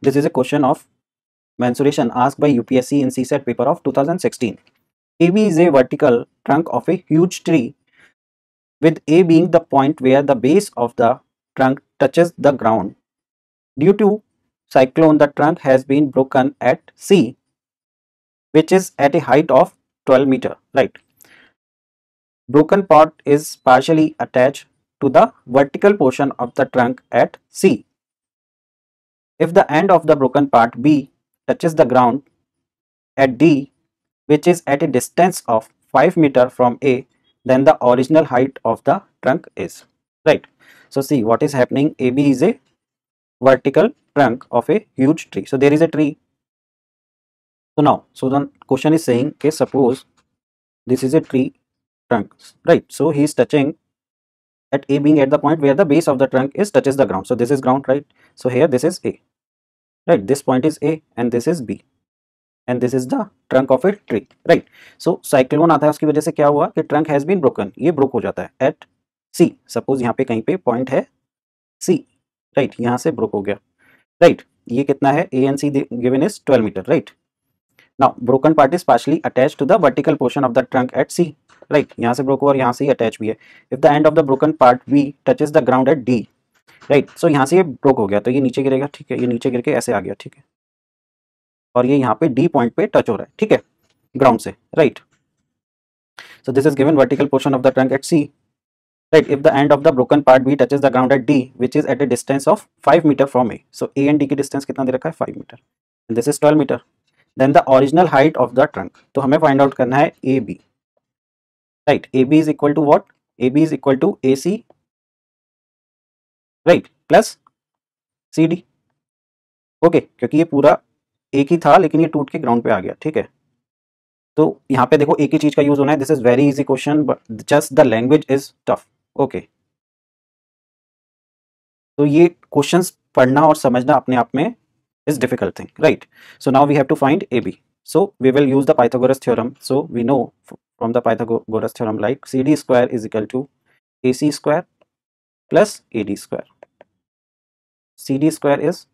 this is a question of mensuration asked by UPSC in CSET paper of 2016. AB is a vertical trunk of a huge tree with A being the point where the base of the trunk touches the ground. Due to cyclone, the trunk has been broken at C, which is at a height of 12 meter, right? Broken part is partially attached to the vertical portion of the trunk at C. If the end of the broken part B touches the ground at D, which is at a distance of 5 meter from A, then the original height of the trunk is, right? So see what is happening, AB is a vertical trunk of a huge tree. So there is a tree. So now, so the question is saying, okay, suppose this is a tree trunk, right? So he is touching at A being at the point where the base of the trunk is touches the ground. So this is ground, right? So here this is A, right? This point is A and this is B. And this is the trunk of a tree right so cyclone आता है उसकी वजह से क्या हुआ कि trunk has been broken ये broke हो जाता है एट सी सपोज़ यहाँ पे कहीं पे पॉइंट है राइट right, यहाँ से ब्रोक हो गया right, ये कितना है A N C given is twelve metre right now broken part is partially attach to the vertical portion of the trunk at C right यहाँ से ब्रोक और यहाँ से अटैच भी है। If the end of the broken part V touches the ground at D right so यहाँ से ये ब्रोक हो गया तो ये नीचे गिरेगा, ठीक है, ये नीचे गिर के ऐसे आ गया, ठीक है। और ये यहाँ पे डी पॉइंट पे टच हो रहा है, ठीक है ग्राउंड से right so this is given vertical portion of the trunk at C. Right, if the end of the broken part B touches the ground at D, which is at a distance of 5 meter from A. So A and D की distance कितना दे रखा है? 5 meter. And this is 12 meter. Then the original height of the trunk. तो हमें find out करना है AB right AB is equal to what? AB is equal to AC right plus CD okay okay, क्योंकि ये पूरा एक ही था लेकिन ये टूट के ग्राउंड पे आ गया ठीक है? तो यहाँ पे देखो एक ही चीज़ का यूज़ होना है this is very easy question but just the language is tough okay तो ये क्वेश्चंस पढ़ना और समझना अपने आप में is difficult thing, right? So now we have to find AB. So we will use the Pythagoras theorem. So we know from the Pythagoras theorem like CD square is equal to AC square plus AD square. CD square is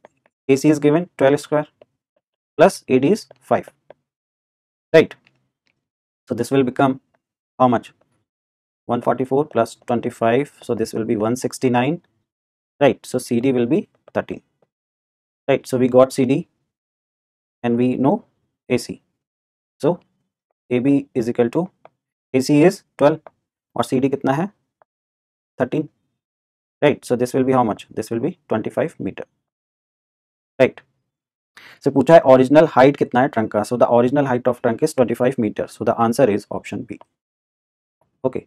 AC is given 12 square plus AD is 5, right? So this will become how much? 144 plus 25. So this will be 169, right? So CD will be 13. Right so we got CD and we know AC so AB is equal to AC is 12 or CD kitna hai 13 right so this will be how much this will be 25 meter right से पूछा है original height कितना है trunk का so the original height of trunk is 25 metre so the answer is option B okay